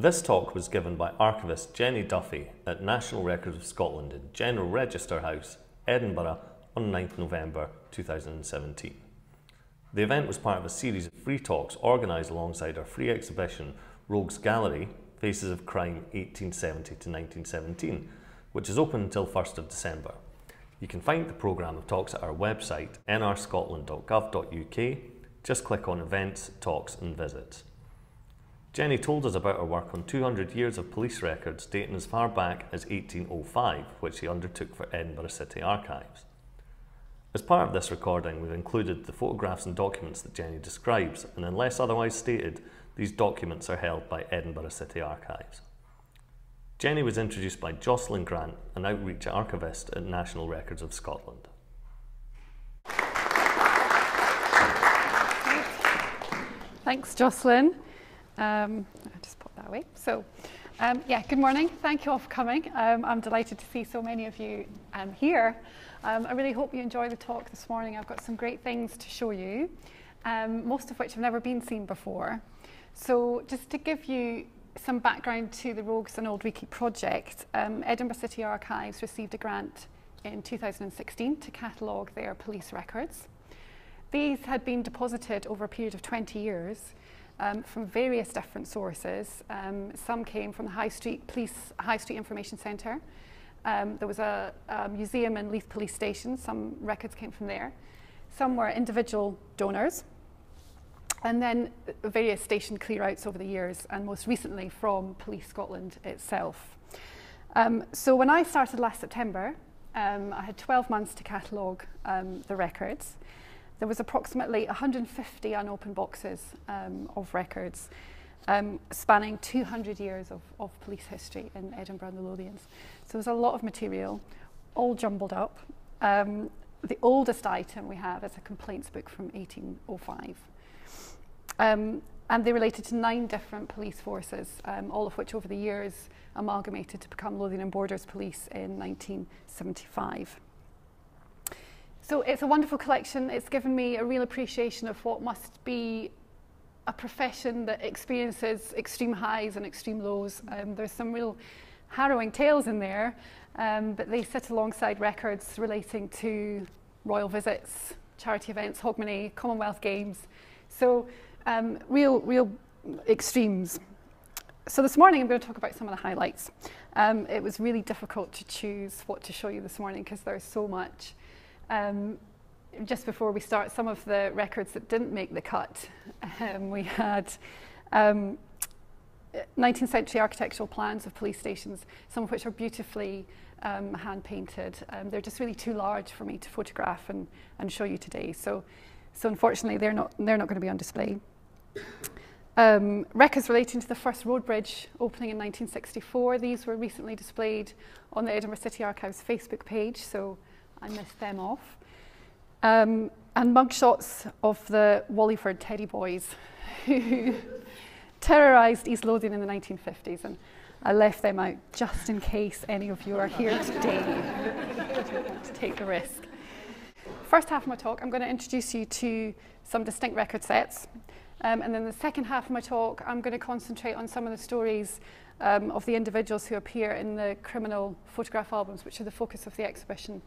This talk was given by archivist Jenny Duffy at National Records of Scotland in General Register House, Edinburgh on 9th November 2017. The event was part of a series of free talks organised alongside our free exhibition Rogues Gallery Faces of Crime 1870 to 1917, which is open until 1st of December. You can find the programme of talks at our website nrscotland.gov.uk. Just click on Events, Talks and Visits. Jenny told us about her work on 200 years of police records dating as far back as 1805, which she undertook for Edinburgh City Archives. As part of this recording, we've included the photographs and documents that Jenny describes, and unless otherwise stated, these documents are held by Edinburgh City Archives. Jenny was introduced by Jocelyn Grant, an outreach archivist at National Records of Scotland. Thanks, Jocelyn. Um, I'll just put that away. So, um, yeah, good morning. Thank you all for coming. Um, I'm delighted to see so many of you um, here. Um, I really hope you enjoy the talk this morning. I've got some great things to show you, um, most of which have never been seen before. So, just to give you some background to the Rogues and Auld Reekie project, Edinburgh City Archives received a grant in 2016 to catalogue their police records. These had been deposited over a period of 20 years um, from various different sources. Um, some came from the High Street Police High Street Information Centre. Um, there was a, a, museum in Leith Police Station. Some records came from there. Some were individual donors. And then various station clear-outs over the years, and most recently from Police Scotland itself. Um, so when I started last September, um, I had 12 months to catalogue um, the records. There was approximately 150 unopened boxes um, of records um, spanning 200 years of, of police history in Edinburgh and the Lothians. So there's a lot of material, all jumbled up. Um, the oldest item we have is a complaints book from 1805. Um, and they related to nine different police forces, um, all of which over the years amalgamated to become Lothian and Borders Police in 1975. So it's a wonderful collection. It's given me a real appreciation of what must be a profession that experiences extreme highs and extreme lows. Um, there's some real harrowing tales in there, um, but they sit alongside records relating to royal visits, charity events, Hogmanay, Commonwealth Games. So um, real, real extremes. So this morning I'm going to talk about some of the highlights. Um, it was really difficult to choose what to show you this morning because there's so much. Um, just before we start, some of the records that didn't make the cut, um, we had um, 19th century architectural plans of police stations, some of which are beautifully um, hand painted. Um, they're just really too large for me to photograph and, and show you today. So, so unfortunately, they're not, they're not going to be on display. Um, records relating to the first road bridge opening in 1964. These were recently displayed on the Edinburgh City Archives Facebook page. So I missed them off. Um, and mugshots of the Wallyford Teddy Boys who terrorised East Lothian in the 1950s. And I left them out just in case any of you are here today to take the risk. First half of my talk, I'm going to introduce you to some distinct record sets. Um, and then the second half of my talk, I'm going to concentrate on some of the stories um, of the individuals who appear in the criminal photograph albums, which are the focus of the exhibition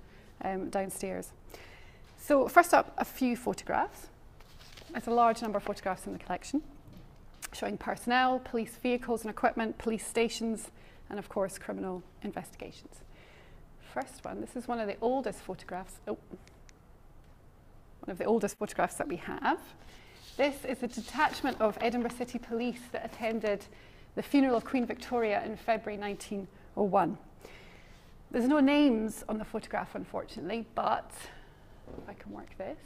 um, downstairs. So first up, a few photographs. There's a large number of photographs in the collection showing personnel, police vehicles and equipment, police stations, and of course criminal investigations. First one, this is one of the oldest photographs, oh, one of the oldest photographs that we have. This is a detachment of Edinburgh City Police that attended the funeral of Queen Victoria in February 1901. There's no names on the photograph, unfortunately, but I can work this,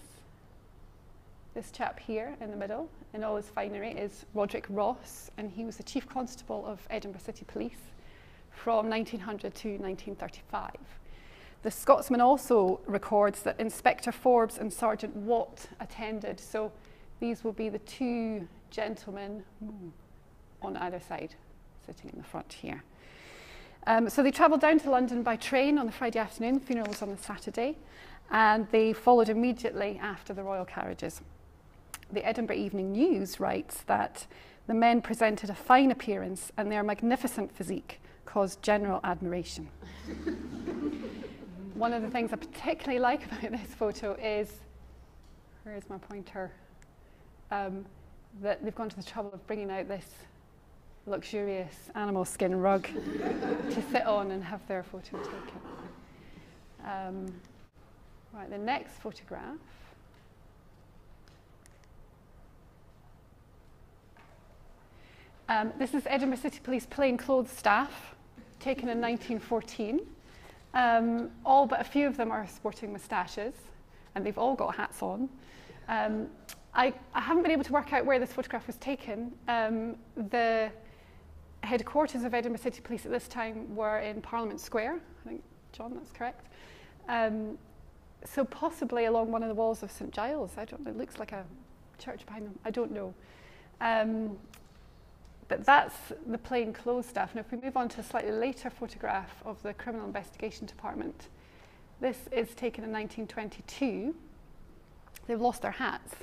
this chap here in the middle in all his finery is Roderick Ross, and he was the Chief Constable of Edinburgh City Police from 1900 to 1935. The Scotsman also records that Inspector Forbes and Sergeant Watt attended, so these will be the two gentlemen hmm, on either side, sitting in the front here. Um, so they travelled down to London by train on the Friday afternoon, the funeral was on the Saturday, and they followed immediately after the royal carriages. The Edinburgh Evening News writes that the men presented a fine appearance and their magnificent physique caused general admiration. One of the things I particularly like about this photo is where is my pointer? Um, that they've gone to the trouble of bringing out this luxurious animal skin rug to sit on and have their photo taken. Um, right, the next photograph. Um, this is Edinburgh City Police plainclothes staff, taken in 1914. Um, all but a few of them are sporting moustaches, and they've all got hats on. Um, I, I, haven't been able to work out where this photograph was taken. Um, the headquarters of Edinburgh City Police at this time were in Parliament Square. I think, John, that's correct. Um, so possibly along one of the walls of St Giles. I don't know. It looks like a church behind them. I don't know. Um, but that's the plain clothes stuff. Now, if we move on to a slightly later photograph of the Criminal Investigation Department, this is taken in 1922. They've lost their hats.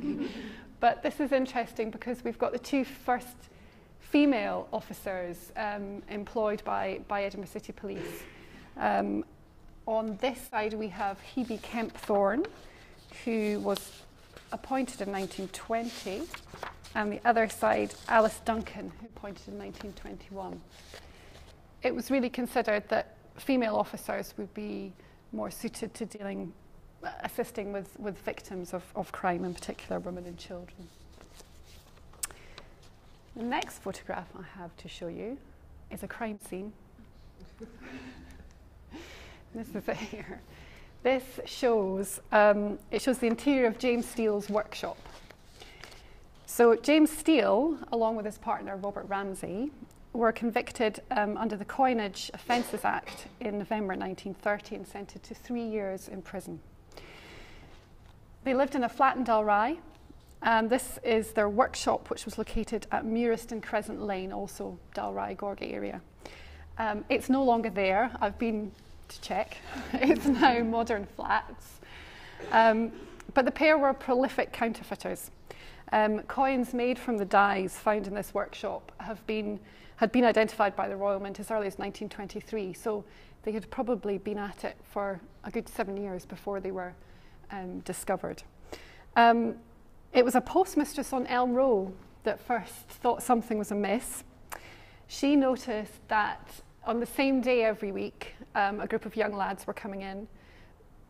but this is interesting because we've got the two first female officers um, employed by, by Edinburgh City Police. Um, on this side, we have Hebe Kempthorne, who was appointed in 1920 and the other side, Alice Duncan, who appointed in 1921. It was really considered that female officers would be more suited to dealing, assisting with, with victims of, of crime, in particular women and children. The next photograph I have to show you is a crime scene. this is it here. This shows, um, it shows the interior of James Steele's workshop. So James Steele, along with his partner Robert Ramsey, were convicted um, under the Coinage Offences Act in November 1930 and sentenced to three years in prison. They lived in a flat in Dalry, and this is their workshop, which was located at Murieston Crescent Lane, also Dalry, Gorgie area. Um, it's no longer there. I've been to check. it's now modern flats. Um, but the pair were prolific counterfeiters. Um, coins made from the dies found in this workshop have been, had been identified by the Royal Mint as early as 1923, so they had probably been at it for a good seven years before they were um, discovered. Um, it was a postmistress on Elm Row that first thought something was amiss. She noticed that on the same day every week, um, a group of young lads were coming in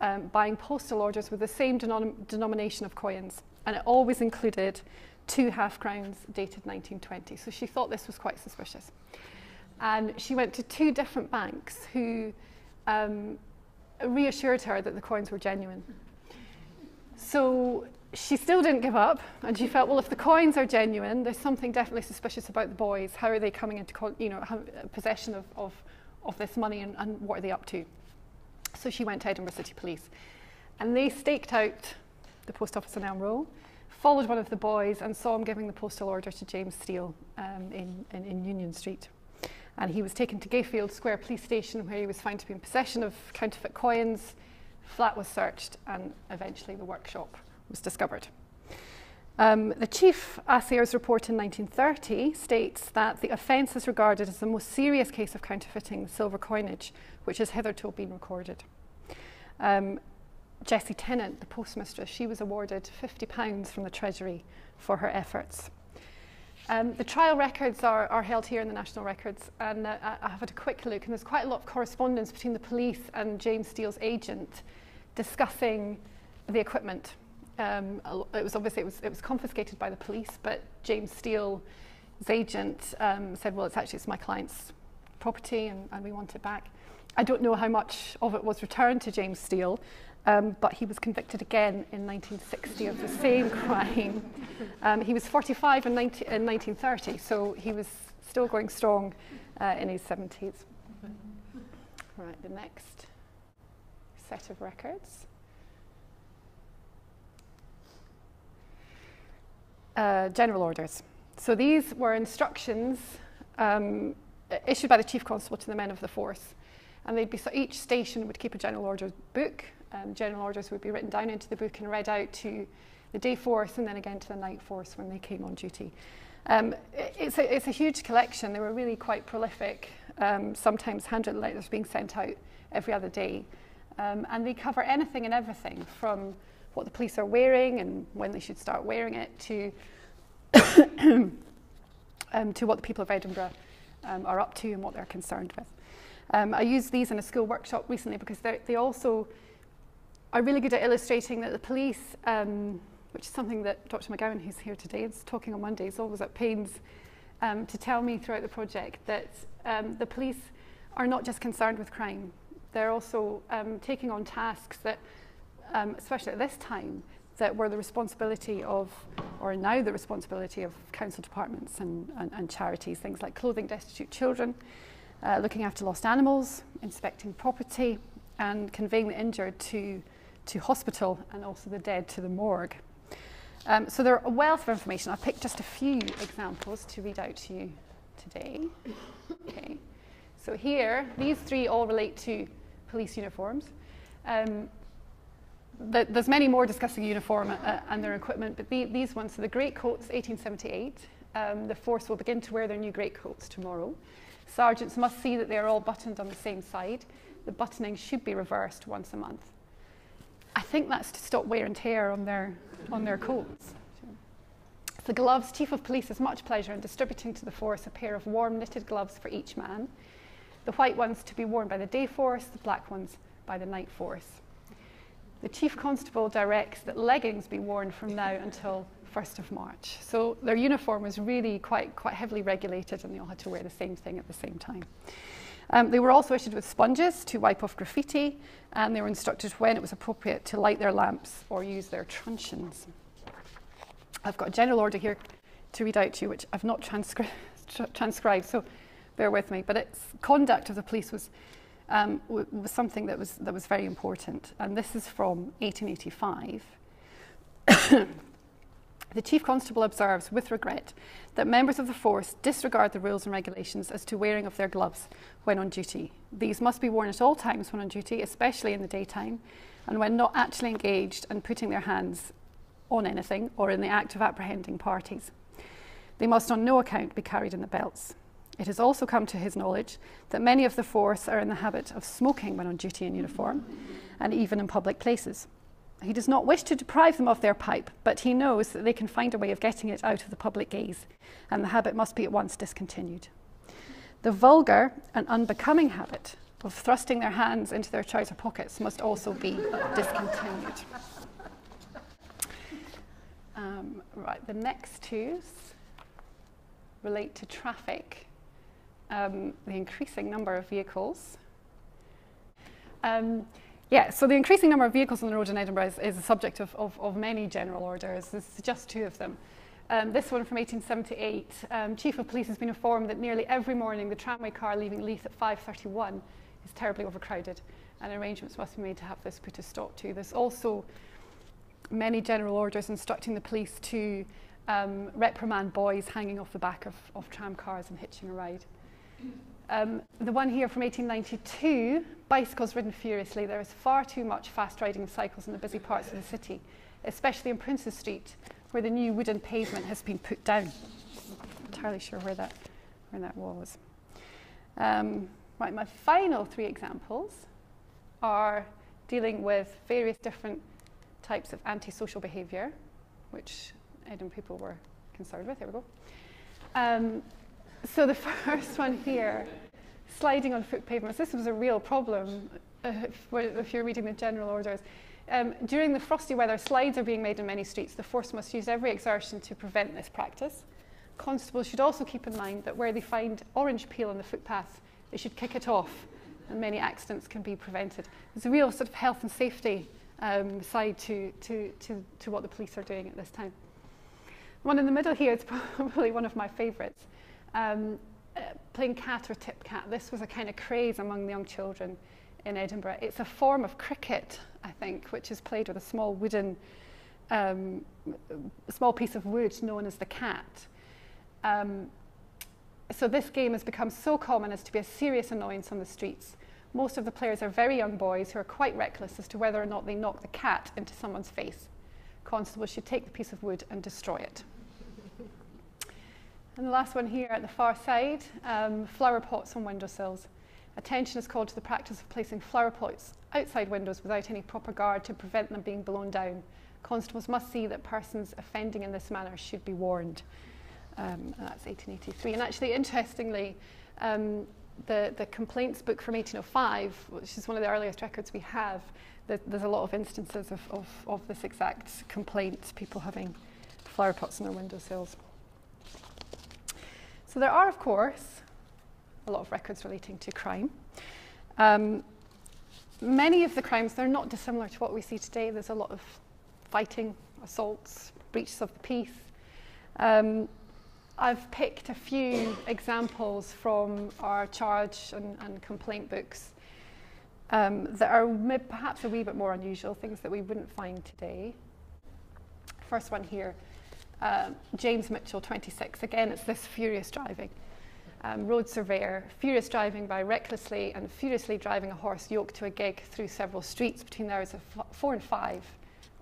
um, buying postal orders with the same denom denomination of coins and it always included two half crowns dated 1920. So she thought this was quite suspicious. And she went to two different banks who um, reassured her that the coins were genuine. So she still didn't give up, and she felt, well, if the coins are genuine, there's something definitely suspicious about the boys. How are they coming into you know, possession of, of, of this money, and, and what are they up to? So she went to Edinburgh City Police, and they staked out the post office in Elm Row, followed one of the boys and saw him giving the postal order to James Steele um, in, in, in, Union Street. And he was taken to Gayfield Square Police Station where he was found to be in possession of counterfeit coins. Flat was searched and eventually the workshop was discovered. Um, the chief assayer's report in 1930 states that the offence is regarded as the most serious case of counterfeiting silver coinage, which has hitherto been recorded. Um, Jessie Tennant, the postmistress, she was awarded £50 from the Treasury for her efforts. Um, the trial records are, are, held here in the National Records, and uh, I have had a quick look, and there's quite a lot of correspondence between the police and James Steele's agent discussing the equipment. Um, it was obviously it was, it was confiscated by the police, but James Steele's agent um, said, "Well, it's actually it's my client's property, and, and we want it back." I don't know how much of it was returned to James Steele, um, but he was convicted again in 1960 of the same crime. Um, he was 45 in, 19, in, 1930, so he was still going strong uh, in his 70s. Right, the next set of records. Uh, general orders. So these were instructions um, issued by the chief constable to the men of the force. And they'd be so each station would keep a general order book um, general orders would be written down into the book and read out to the day force and then again to the night force when they came on duty. Um, it's, a, it's a huge collection. They were really quite prolific, um, sometimes handwritten letters being sent out every other day. Um, and they cover anything and everything from what the police are wearing and when they should start wearing it to, um, to what the people of Edinburgh um, are up to and what they're concerned with. Um, I used these in a school workshop recently because they also are really good at illustrating that the police, um, which is something that Dr. McGowan, who's here today, is talking on Monday, is always at pains um, to tell me throughout the project that um, the police are not just concerned with crime, they're also taking on tasks that, um, especially at this time, that were the responsibility of, or now the responsibility of council departments and, and, and charities, things like clothing destitute children, uh, looking after lost animals, inspecting property, and conveying the injured to, to hospital and also the dead to the morgue. Um, so there are a wealth of information. I've picked just a few examples to read out to you today. Okay. So here, these three all relate to police uniforms. Um, the, there's many more discussing uniform uh, and their equipment, but the, these ones, so the greatcoats, 1878, um, the force will begin to wear their new greatcoats tomorrow. Sergeants must see that they are all buttoned on the same side. The buttoning should be reversed once a month. I think that's to stop wear and tear on their, on their coats. The gloves, Chief of Police has much pleasure in distributing to the force a pair of warm knitted gloves for each man the white ones to be worn by the day force, the black ones by the night force. The Chief Constable directs that leggings be worn from now until 1st of March. So their uniform was really quite, quite heavily regulated and they all had to wear the same thing at the same time. Um, they were also issued with sponges to wipe off graffiti and they were instructed when it was appropriate to light their lamps or use their truncheons. I've got a general order here to read out to you, which I've not transcri- transcribed. So bear with me, but its conduct of the police was, um, was something that was, that was very important. And this is from 1885. the Chief Constable observes with regret that members of the force disregard the rules and regulations as to wearing of their gloves when on duty. These must be worn at all times when on duty, especially in the daytime, and when not actually engaged and putting their hands on anything or in the act of apprehending parties. They must on no account be carried in the belts. It has also come to his knowledge that many of the force are in the habit of smoking when on duty in uniform and even in public places. He does not wish to deprive them of their pipe, but he knows that they can find a way of getting it out of the public gaze, and the habit must be at once discontinued. The vulgar and unbecoming habit of thrusting their hands into their trouser pockets must also be discontinued. Um, right, the next two relate to traffic um, the increasing number of vehicles. Um, yeah, so the increasing number of vehicles on the road in Edinburgh is, is a subject of, of, of, many general orders. This is just two of them. Um, this one from 1878, um, Chief of Police has been informed that nearly every morning the tramway car leaving Leith at 5.31 is terribly overcrowded and arrangements must be made to have this put a stop to. There's also many general orders instructing the police to um, reprimand boys hanging off the back of, of tram cars and hitching a ride. Um, the one here from 1892, bicycles ridden furiously. There is far too much fast riding of cycles in the busy parts of the city, especially in Princes Street, where the new wooden pavement has been put down. I'm entirely sure where that, where that was. Um, right, my final three examples are dealing with various different types of antisocial behaviour, which Edinburgh people were concerned with. Here we go. Um, so the first one here, sliding on foot pavements, this was a real problem uh, if you're reading the general orders. Um, during the frosty weather, slides are being made in many streets. The force must use every exertion to prevent this practice. Constables should also keep in mind that where they find orange peel on the footpath, they should kick it off, and many accidents can be prevented. There's a real sort of health and safety um, side to, to, to, to what the police are doing at this time. One in the middle here is probably one of my favourites um, uh, playing cat or tip cat. This was a kind of craze among the young children in Edinburgh. It's a form of cricket, I think, which is played with a small wooden, um, small piece of wood known as the cat. Um, so this game has become so common as to be a serious annoyance on the streets. Most of the players are very young boys who are quite reckless as to whether or not they knock the cat into someone's face. Constables should take the piece of wood and destroy it. And the last one here at the far side, um, flower pots on windowsills. Attention is called to the practice of placing flower pots outside windows without any proper guard to prevent them being blown down. Constables must see that persons offending in this manner should be warned. Um, that's 1883. And actually, interestingly, um, the, the complaints book from 1805, which is one of the earliest records we have, the, there's a lot of instances of, of, of this exact complaint, people having flower pots on their windowsills. So there are, of course, a lot of records relating to crime. Um, many of the crimes, they're not dissimilar to what we see today. There's a lot of fighting, assaults, breaches of the peace. Um, I've picked a few examples from our charge and, and complaint books um, that are perhaps a wee bit more unusual, things that we wouldn't find today. First one here, uh, James Mitchell, 26. Again, it's this furious driving. Um, road surveyor, furious driving by recklessly and furiously driving a horse yoked to a gig through several streets between the hours of f- 4 and 5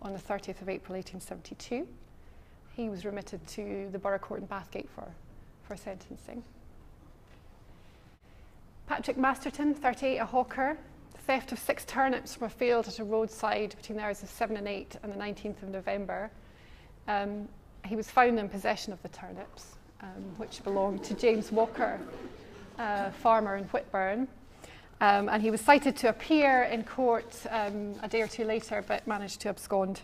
on the 30th of April 1872 he was remitted to the Borough Court in Bathgate for, for sentencing. Patrick Masterton, 38, a hawker, theft of six turnips from a field at a roadside between the hours of 7 and 8 on the 19th of November. Um, he was found in possession of the turnips, um, which belonged to James Walker, uh, farmer in Whitburn. Um, and he was cited to appear in court um, a day or two later, but managed to abscond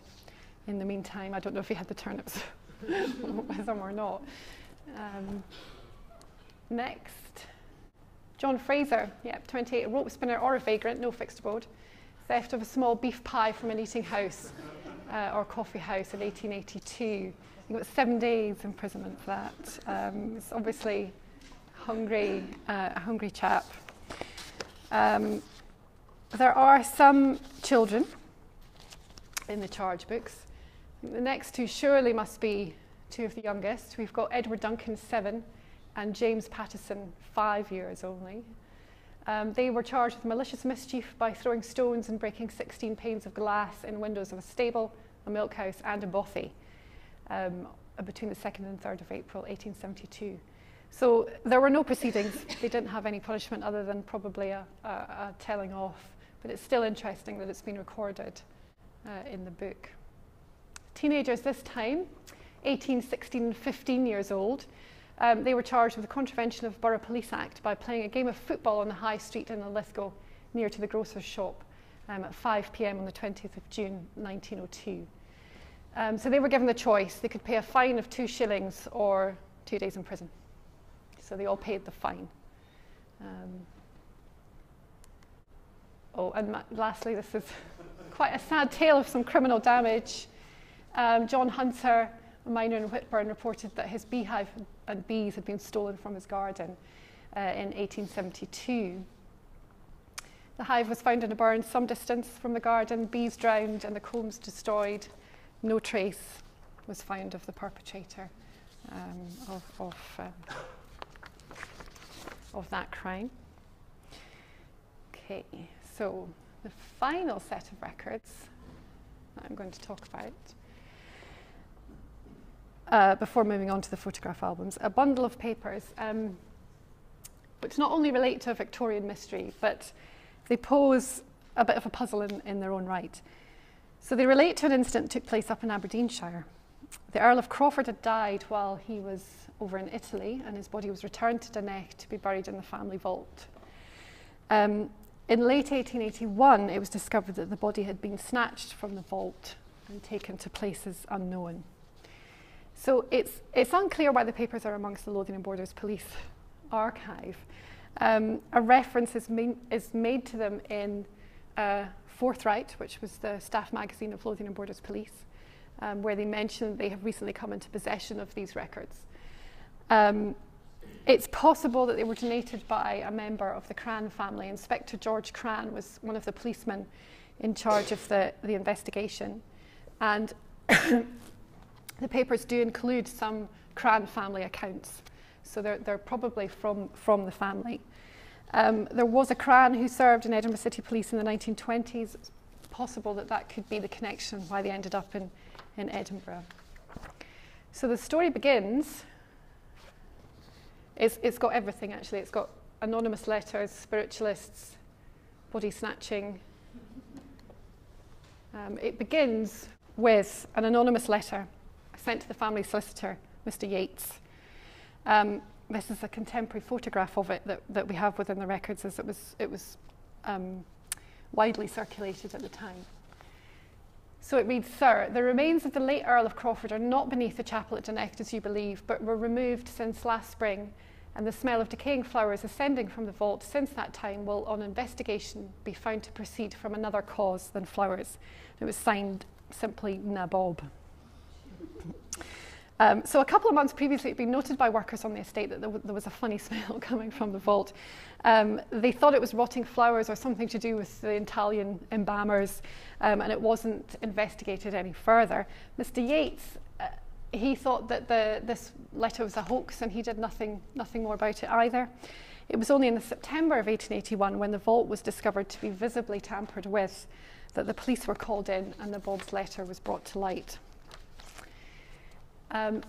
in the meantime. I don't know if he had the turnips with them or not. Um, next, John Fraser, yep, 28, a rope spinner or a vagrant, no fixed abode. Theft of a small beef pie from an eating house uh, or coffee house in 1882. He got seven days imprisonment for that. Um, it's obviously hungry, uh, a hungry chap. Um, there are some children in the charge books. The next two surely must be two of the youngest. We've got Edward Duncan, seven, and James Patterson, five years only. Um, they were charged with malicious mischief by throwing stones and breaking 16 panes of glass in windows of a stable, a milk house, and a bothy um, between the 2nd and 3rd of April 1872. So there were no proceedings. they didn't have any punishment other than probably a, a, a telling off. But it's still interesting that it's been recorded uh, in the book teenagers this time, 18, 16, 15 years old. Um, they were charged with a contravention of Burgh Police Act by playing a game of football on the high street in Linlithgow near to the grocer's shop um, at 5 pm on the 20th of June 1902. Um, so they were given the choice. They could pay a fine of two shillings or two days in prison. So they all paid the fine. Um, oh, and ma- lastly, this is quite a sad tale of some criminal damage. Um, John Hunter, a miner in Whitburn, reported that his beehive and bees had been stolen from his garden uh, in 1872. The hive was found in a burn some distance from the garden, bees drowned and the combs destroyed. No trace was found of the perpetrator um, of, of, um, of that crime. Okay, so the final set of records that I'm going to talk about uh, before moving on to the photograph albums, a bundle of papers um, which not only relate to a Victorian mystery, but they pose a bit of a puzzle in, in their own right. So they relate to an incident that took place up in Aberdeenshire. The Earl of Crawford had died while he was over in Italy, and his body was returned to Dunecht to be buried in the family vault. Um, in late 1881, it was discovered that the body had been snatched from the vault and taken to places unknown. So it's, it's unclear why the papers are amongst the Lothian and Borders Police archive. Um, a reference is, main, is made to them in uh, Forthright, which was the staff magazine of Lothian Borders Police, um, where they mention they have recently come into possession of these records. Um, it's possible that they were donated by a member of the Cran family. Inspector George Cran was one of the policemen in charge of the, the investigation. And The papers do include some Cran family accounts, so they're, they're probably from, from the family. Um, there was a Cran who served in Edinburgh City Police in the 1920s. It's possible that that could be the connection why they ended up in, in Edinburgh. So the story begins It's, it's got everything actually. It's got anonymous letters, spiritualists, body snatching. Um, it begins with an anonymous letter sent to the family solicitor, Mr. Yates. Um, this is a contemporary photograph of it that, that we have within the records as it was, it was um, widely circulated at the time. So it reads, Sir, the remains of the late Earl of Crawford are not beneath the chapel at Dunecht as you believe, but were removed since last spring, and the smell of decaying flowers ascending from the vault since that time will, on investigation, be found to proceed from another cause than flowers. It was signed simply Nabob. Um, so a couple of months previously, it had been noted by workers on the estate that there, w- there was a funny smell coming from the vault. Um, they thought it was rotting flowers or something to do with the Italian embalmers, um, and it wasn't investigated any further. Mr. Yates, uh, he thought that the, this letter was a hoax, and he did nothing, nothing more about it either. It was only in the September of 1881 when the vault was discovered to be visibly tampered with that the police were called in and Nabob's letter was brought to light. Um,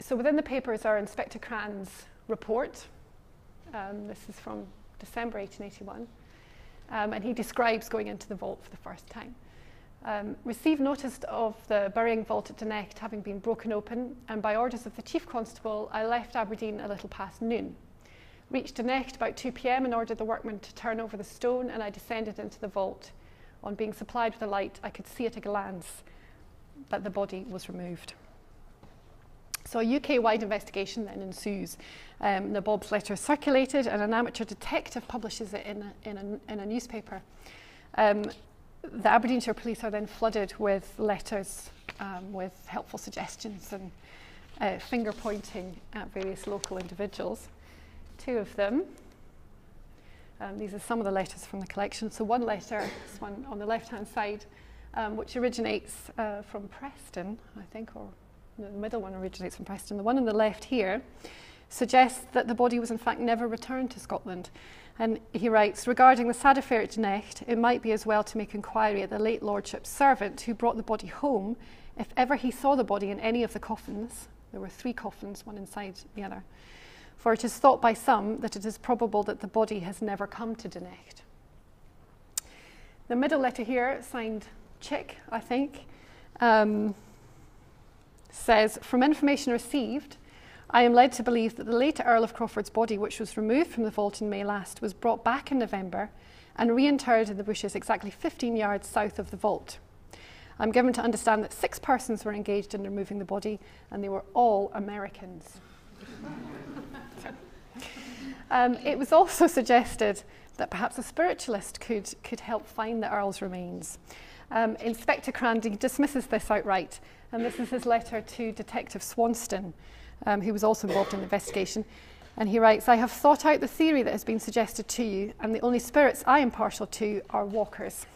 so within the papers are Inspector Cran's report. Um, this is from December 1881. Um, and he describes going into the vault for the first time. Um, received notice of the burying vault at Dunecht having been broken open, and by orders of the Chief Constable, I left Aberdeen a little past noon. Reached Dunecht about 2 pm and ordered the workmen to turn over the stone, and I descended into the vault. On being supplied with a light, I could see at a glance that the body was removed. So a UK-wide investigation then ensues. Um, Nabob's letter is circulated and an amateur detective publishes it in a, in a, in a newspaper. Um, the Aberdeenshire police are then flooded with letters um, with helpful suggestions and uh, finger pointing at various local individuals. Two of them. Um, these are some of the letters from the collection. So one letter, this one on the left-hand side, um, which originates uh, from Preston, I think, or the middle one originates from Preston. The one on the left here suggests that the body was in fact never returned to Scotland. And he writes, regarding the sad affair at Dunecht, it might be as well to make inquiry at the late lordship's servant who brought the body home, if ever he saw the body in any of the coffins. There were three coffins, one inside the other. For it is thought by some that it is probable that the body has never come to Dunecht. The middle letter here, signed Chick, I think, um, says, From information received, I am led to believe that the late Earl of Crawford's body, which was removed from the vault in May last, was brought back in November and reinterred in the bushes exactly 15 yards south of the vault. I'm given to understand that six persons were engaged in removing the body, and they were all Americans. um, it was also suggested that perhaps a spiritualist could, could help find the Earl's remains. Um, Inspector Crandy dismisses this outright, and this is his letter to Detective Swanston, um, who was also involved in the investigation. And he writes, I have thought out the theory that has been suggested to you, and the only spirits I am partial to are walkers.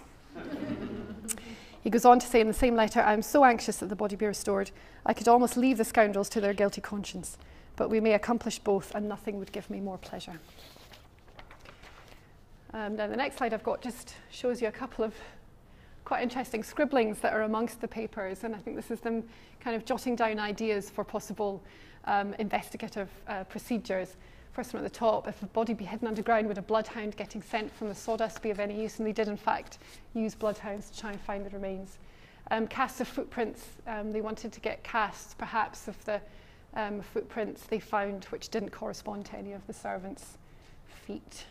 he goes on to say in the same letter, I am so anxious that the body be restored, I could almost leave the scoundrels to their guilty conscience, but we may accomplish both, and nothing would give me more pleasure. Um, now, the next slide I've got just shows you a couple of quite interesting scribblings that are amongst the papers, and I think this is them kind of jotting down ideas for possible um, investigative uh, procedures. First one at the top, if a body be hidden underground, would a bloodhound getting scent from the sawdust be of any use? And they did, in fact, use bloodhounds to try and find the remains. Um, casts of footprints, um, they wanted to get casts, perhaps, of the um, footprints they found, which didn't correspond to any of the servants' feet.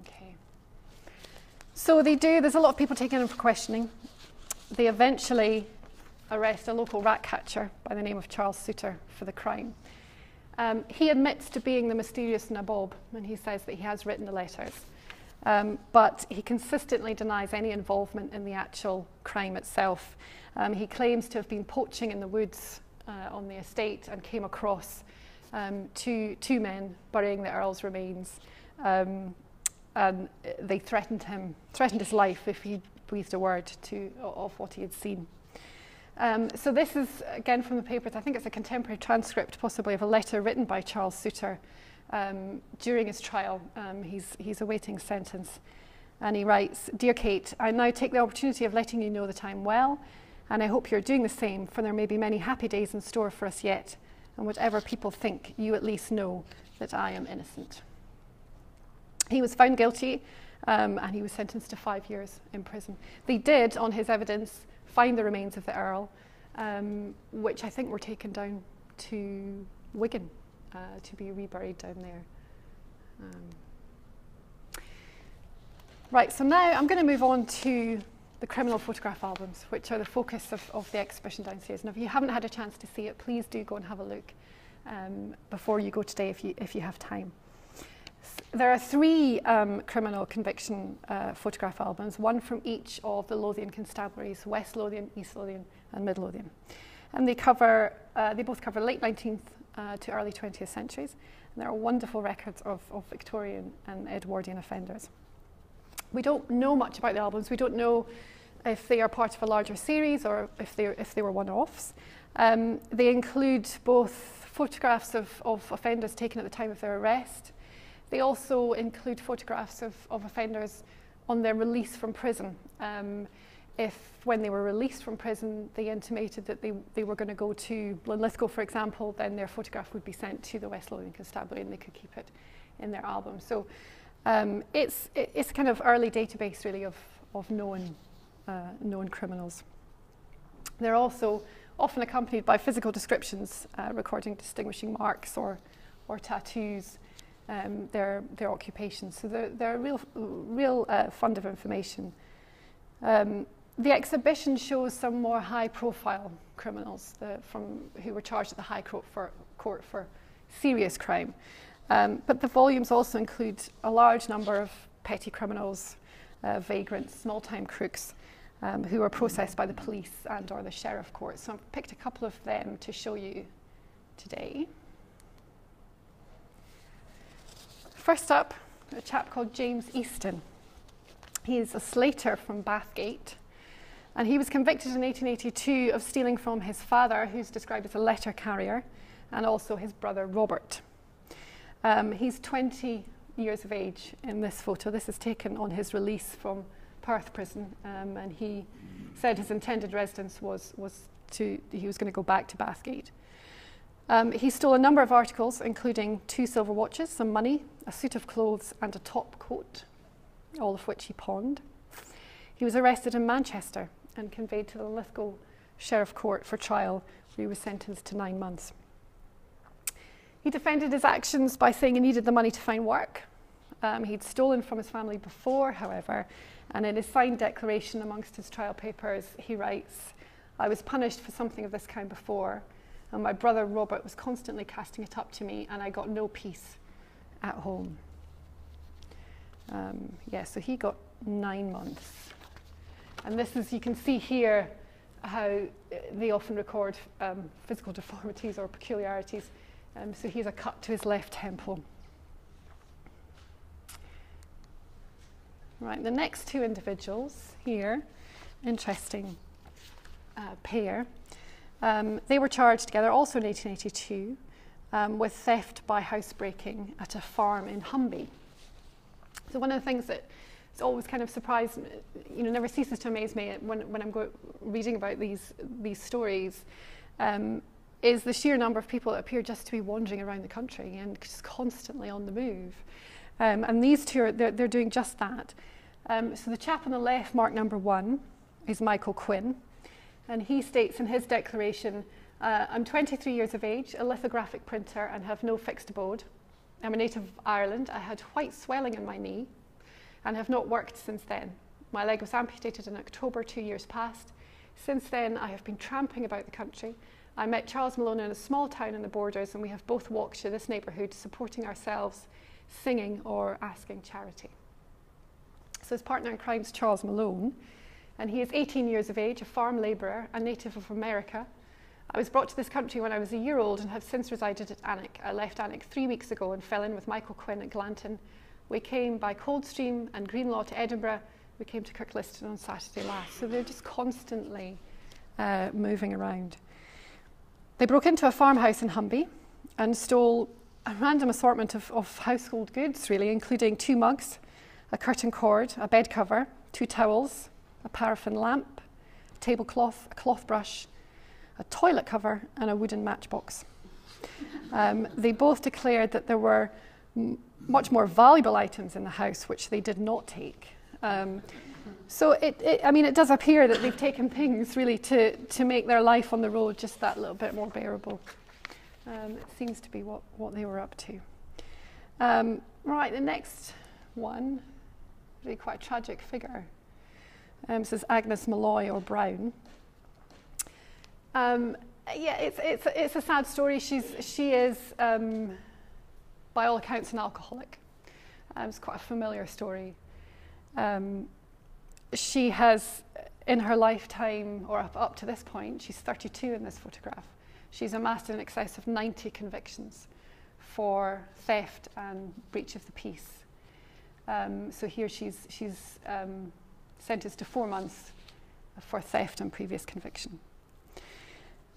Okay. So they do, there's a lot of people taken in for questioning. They eventually arrest a local rat catcher by the name of Charles Souter for the crime. Um, he admits to being the mysterious Nabob and he says that he has written the letters. Um, but he consistently denies any involvement in the actual crime itself. Um, he claims to have been poaching in the woods uh, on the estate and came across um, two, two men burying the Earl's remains. Um, and they threatened him, threatened his life if he breathed a word to, of what he had seen. Um, so this is, again, from the papers, I think it's a contemporary transcript, possibly, of a letter written by Charles Souter um, during his trial. Um, he's, he's awaiting sentence. And he writes, Dear Kate, I now take the opportunity of letting you know that I'm well And I hope you're doing the same, for there may be many happy days in store for us yet. And whatever people think, you at least know that I am innocent. He was found guilty um, and he was sentenced to five years in prison. They did, on his evidence, find the remains of the Earl, um, which I think were taken down to Wigan uh, to be reburied down there. Um, right, so now I'm going to move on to the criminal photograph albums, which are the focus of, of the exhibition downstairs. And if you haven't had a chance to see it, please do go and have a look um, before you go today if you, if you have time. There are three um, criminal conviction uh, photograph albums, one from each of the Lothian constabularies, West Lothian, East Lothian and Mid Lothian. And they cover, uh, they both cover late 19th uh, to early 20th centuries. And there are wonderful records of, of Victorian and Edwardian offenders. We don't know much about the albums. We don't know if they are part of a larger series or if, they if they were one-offs. Um, they include both photographs of, of offenders taken at the time of their arrest. They also include photographs of, of offenders on their release from prison. Um, if when they were released from prison, they intimated that they, they were going to go to Linlithgow, for example, then their photograph would be sent to the West Lothian Constabulary and they could keep it in their album. So um, it's, it's kind of early database really of, of known, uh, known criminals. They're also often accompanied by physical descriptions uh, recording distinguishing marks or, or tattoos, um, their, their occupations. So they're, they're a real, real uh, fund of information. Um, the exhibition shows some more high profile criminals the, from, who were charged at the High Court for, court for serious crime. Um, but the volumes also include a large number of petty criminals, uh, vagrants, small time crooks um, who are processed by the police and or the sheriff court. So I've picked a couple of them to show you today. First up, a chap called James Easton. He is a slater from Bathgate. And he was convicted in 1882 of stealing from his father, who's described as a letter carrier, and also his brother Robert. Um, he's 20 years of age in this photo. This is taken on his release from Perth prison, um, and he said his intended residence was, was to, he was going to go back to Bathgate. Um, he stole a number of articles, including two silver watches, some money, a suit of clothes, and a top coat, all of which he pawned. He was arrested in Manchester and conveyed to the Linlithgow Sheriff Court for trial, where he was sentenced to nine months. He defended his actions by saying he needed the money to find work. Um, he'd stolen from his family before, however, and in his signed declaration amongst his trial papers, he writes, I was punished for something of this kind before, and my brother Robert was constantly casting it up to me, and I got no peace at home. Um, yeah, so he got nine months. And this is, you can see here how uh, they often record um, physical deformities or peculiarities. Um, so he's a cut to his left temple. Right, the next two individuals here, interesting uh, pair. Um, they were charged together also in 1882 um, with theft by housebreaking at a farm in Humbie. So one of the things that it's always kind of surprised, you know, never ceases to amaze me when, when I'm go- reading about these, these stories, um, is the sheer number of people that appear just to be wandering around the country and just constantly on the move. Um, and these two, are, they're, they're doing just that. Um, so the chap on the left, mark number one, is Michael Quinn. And he states in his declaration, uh, I'm 23 years of age, a lithographic printer, and have no fixed abode. I'm a native of Ireland. I had white swelling in my knee and have not worked since then. My leg was amputated in October two years past. Since then, I have been tramping about the country. I met Charles Malone in a small town in the borders, and we have both walked to this neighbourhood, supporting ourselves, singing, or asking charity. So, his partner in crime is Charles Malone, and he is 18 years of age, a farm labourer, a native of America. I was brought to this country when I was a year old and have since resided at Alnwick. I left Alnwick three weeks ago and fell in with Michael Quinn at Glanton we came by Coldstream and Greenlaw to Edinburgh. We came to Kirkliston on Saturday last. So they're just constantly uh, moving around. They broke into a farmhouse in Humbie and stole a random assortment of, of household goods, really, including two mugs, a curtain cord, a bed cover, two towels, a paraffin lamp, tablecloth, a cloth brush, a toilet cover, and a wooden matchbox. Um, they both declared that there were much more valuable items in the house which they did not take. Um, so it, it, I mean, it does appear that they've taken things really to, to make their life on the road just that little bit more bearable. Um, it seems to be what, what they were up to. Um, right, the next one, really quite a tragic figure. Um, this is Agnes Malloy or Brown. Um, yeah, it's, it's, it's a sad story. She's, she is, um, by all accounts, an alcoholic. Um, it's quite a familiar story. Um, she has, in her lifetime, or up, up to this point, she's 32 in this photograph, she's amassed in excess of 90 convictions for theft and breach of the peace. Um, so here she's, she's um, sentenced to four months for theft and previous conviction.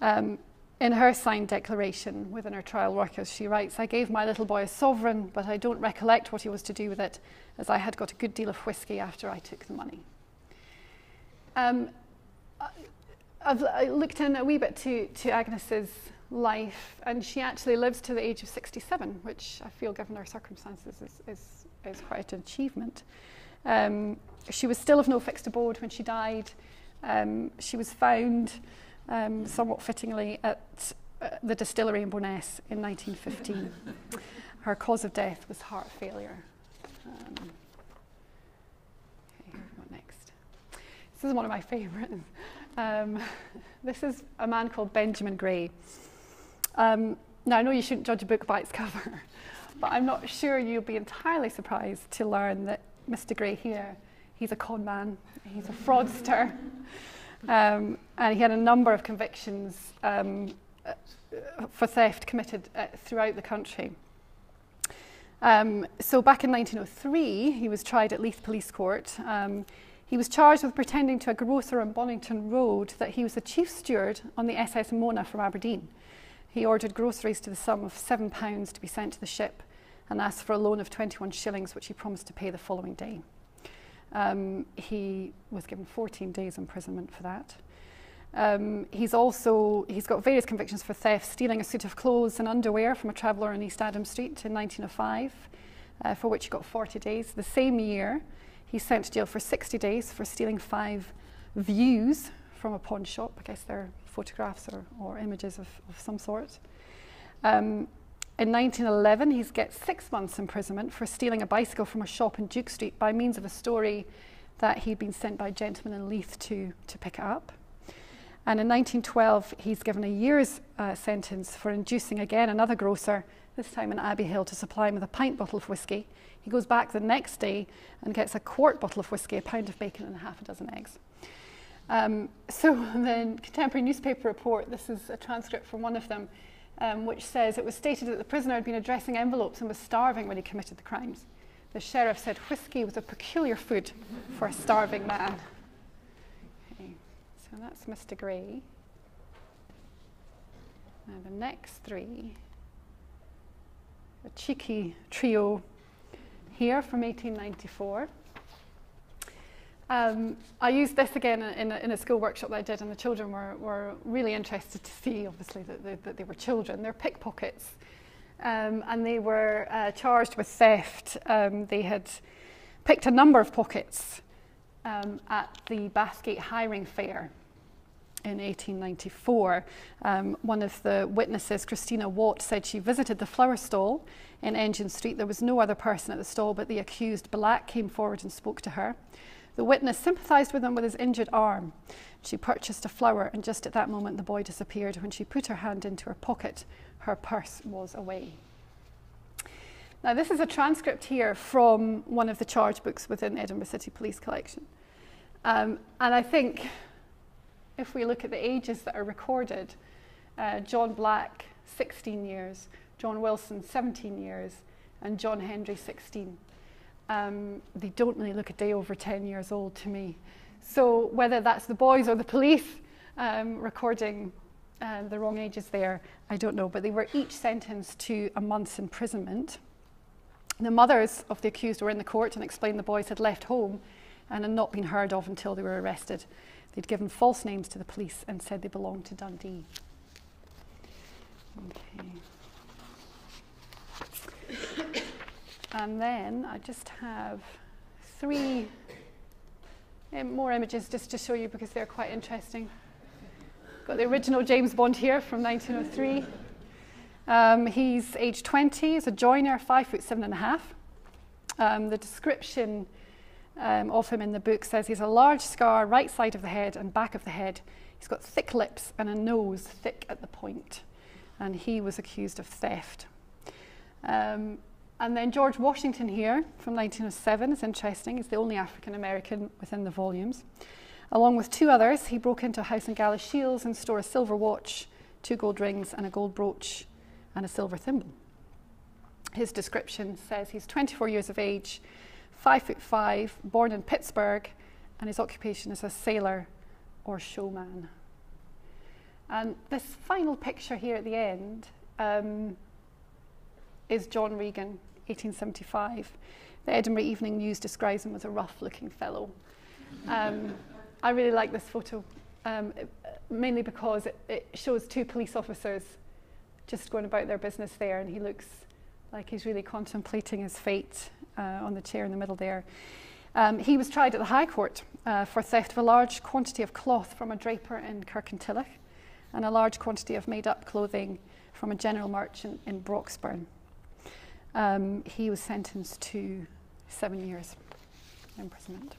Um, in her signed declaration within her trial workers, she writes, I gave my little boy a sovereign, but I don't recollect what he was to do with it, as I had got a good deal of whisky after I took the money. Um, I've I looked in a wee bit to, to Agnes's life, and she actually lives to the age of 67, which I feel, given her circumstances, is, is, is quite an achievement. Um, she was still of no fixed abode when she died. Um, she was found um, somewhat fittingly at uh, the distillery in Bo'ness in 1915. Her cause of death was heart failure. Um, okay, what next? This is one of my favourites. Um, this is a man called Benjamin Gray. Um, now, I know you shouldn't judge a book by its cover, but I'm not sure you'll be entirely surprised to learn that Mr. Gray here, he's a con man, he's a fraudster. Um, and he had a number of convictions um, uh, for theft committed uh, throughout the country. Um, so back in 1903, he was tried at Leith Police Court. Um, he was charged with pretending to a grocer on Bonnington Road that he was the chief steward on the SS Mona from Aberdeen. He ordered groceries to the sum of £7 to be sent to the ship and asked for a loan of 21 shillings, which he promised to pay the following day. Um, he was given 14 days imprisonment for that. Um, he's also he's got various convictions for theft, stealing a suit of clothes and underwear from a traveller on East Adam Street in 1905, uh, for which he got 40 days. The same year, he's sent to jail for 60 days for stealing five views from a pawn shop. I guess they're photographs or, or images of, of some sort. Um, in 1911, he gets six months imprisonment for stealing a bicycle from a shop in Duke Street by means of a story that he'd been sent by a gentleman in Leith to, to pick it up. And in 1912, he's given a year's uh, sentence for inducing again another grocer, this time in Abbey Hill, to supply him with a pint bottle of whisky. He goes back the next day and gets a quart bottle of whisky, a pound of bacon, and half a dozen eggs. Um, so the contemporary newspaper report, this is a transcript from one of them, um, which says it was stated that the prisoner had been addressing envelopes and was starving when he committed the crimes. The sheriff said whisky was a peculiar food for a starving man. Okay, so that's Mr. Gray. Now the next three, a cheeky trio here from 1894. Um, I used this again in a, in a, school workshop that I did, and the children were, were really interested to see, obviously, that they, that they were children. They're pickpockets, um, and they were uh, charged with theft. Um, they had picked a number of pockets um, at the Bathgate hiring fair in 1894. Um, one of the witnesses, Christina Watt, said she visited the flower stall in Engine Street. There was no other person at the stall, but the accused Black came forward and spoke to her. The witness sympathised with him with his injured arm. She purchased a flower, and just at that moment, the boy disappeared. When she put her hand into her pocket, her purse was away. Now, this is a transcript here from one of the charge books within Edinburgh City Police Collection. Um, and I think if we look at the ages that are recorded, uh, John Black, 16 years, John Wilson, 17 years, and John Hendry, 16 um, they don't really look a day over 10 years old to me. So whether that's the boys or the police um, recording uh, the wrong ages there, I don't know. But they were each sentenced to a month's imprisonment. The mothers of the accused were in the court and explained the boys had left home and had not been heard of until they were arrested. They'd given false names to the police and said they belonged to Dundee. Okay. And then I just have three more images just to show you because they're quite interesting. Got the original James Bond here from 1903. Um, he's age 20, he's a joiner, five foot seven and a half. Um, the description um, of him in the book says he's a large scar right side of the head and back of the head. He's got thick lips and a nose thick at the point. And he was accused of theft. Um, and then George Washington here from 1907 is interesting. He's the only African American within the volumes. Along with two others, he broke into a house in Galashiels and stole a silver watch, two gold rings, and a gold brooch, and a silver thimble. His description says he's 24 years of age, five foot five, born in Pittsburgh, and his occupation is a sailor or showman. And this final picture here at the end um, is John Regan, 1875. The Edinburgh Evening News describes him as a rough looking fellow. Um, I really like this photo, um, mainly because it, it, shows two police officers just going about their business there, and he looks like he's really contemplating his fate uh, on the chair in the middle there. Um, he was tried at the High Court uh, for theft of a large quantity of cloth from a draper in Kirkintilloch and a large quantity of made up clothing from a general merchant in Broxburn. Um, he was sentenced to seven years imprisonment.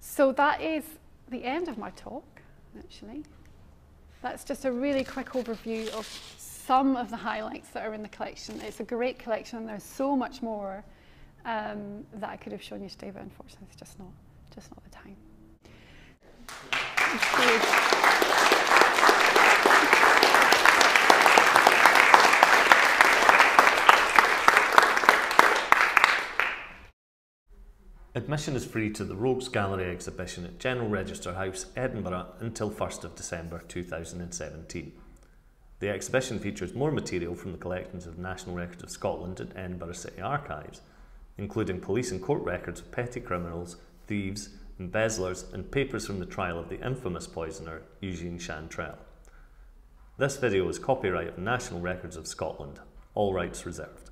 So that is the end of my talk, actually. That's just a really quick overview of some of the highlights that are in the collection. It's a great collection, and there's so much more um, that I could have shown you today, but unfortunately, it's just not, just not the time. Admission is free to the Rogues Gallery exhibition at General Register House, Edinburgh until 1st of December 2017. The exhibition features more material from the collections of National Records of Scotland and Edinburgh City Archives, including police and court records of petty criminals, thieves, embezzlers, and papers from the trial of the infamous poisoner Eugene Chantrelle. This video is copyright of National Records of Scotland, all rights reserved.